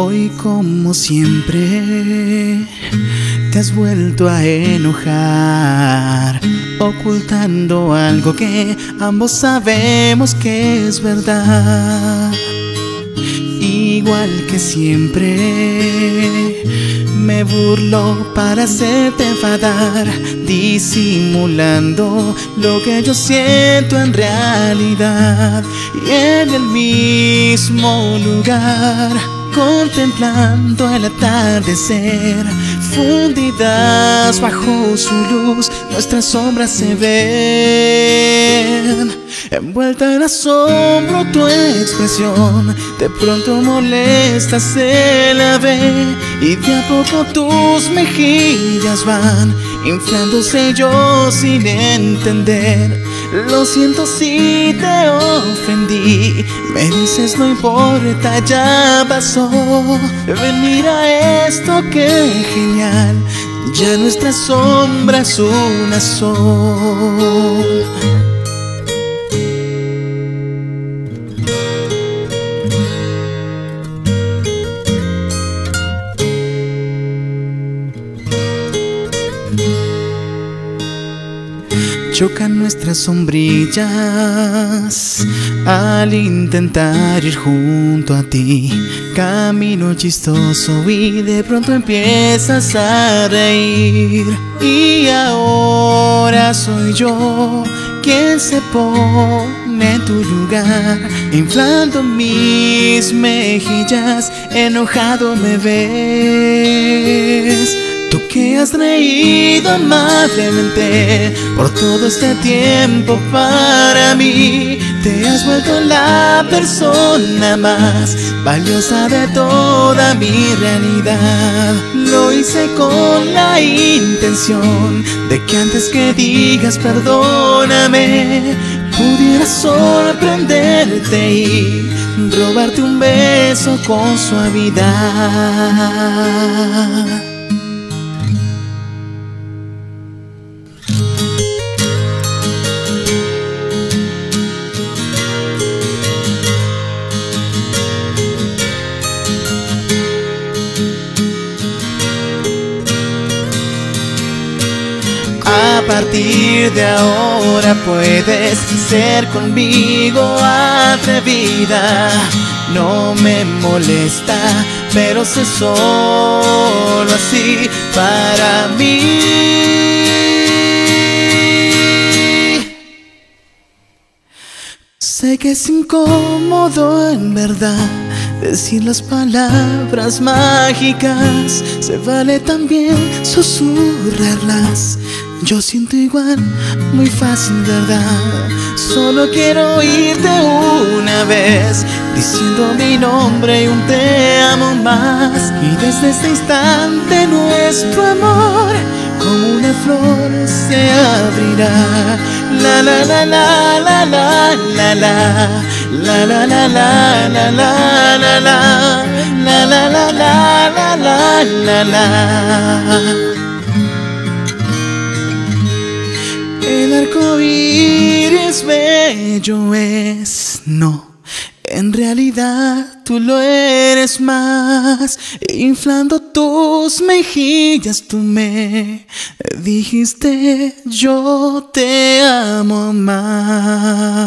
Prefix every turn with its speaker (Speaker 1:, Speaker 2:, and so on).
Speaker 1: Hoy como siempre te has vuelto a enojar, ocultando algo que ambos sabemos que es verdad. Igual que siempre, me burlo para hacerte enfadar, disimulando lo que yo siento en realidad. Y en el mismo lugar contemplando el atardecer, fundidas bajo su luz, nuestras sombras se ven. Envuelta en asombro tu expresión, de pronto molesta se la ve y de a poco tus mejillas van inflándose yo sin entender. Lo siento si me dices no importa, ya pasó. Ven, mira esto, qué genial, ya nuestra sombra una sol. Chocan nuestras sombrillas al intentar ir junto a ti. Camino chistoso y de pronto empiezas a reír. Y ahora soy yo quien se pone en tu lugar, inflando mis mejillas, enojado me ves. Que has reído amablemente por todo este tiempo para mí, te has vuelto la persona más valiosa de toda mi realidad. Lo hice con la intención de que antes que digas perdóname, pudiera sorprenderte y robarte un beso con suavidad. Partir de ahora puedes ser conmigo atrevida. No me molesta, pero sé solo así para mí. Sé que es incómodo en verdad decir las palabras mágicas. Se vale también susurrarlas. Yo siento igual, muy fácil, ¿verdad? Solo quiero oírte una vez diciendo mi nombre y un te amo más. Y desde este instante nuestro amor como una flor se abrirá. La la la la la la la la la la la la la la la la la la la la la la la El arco iris bello es, no. En realidad tú lo eres más, inflando tus mejillas tú me dijiste yo te amo más.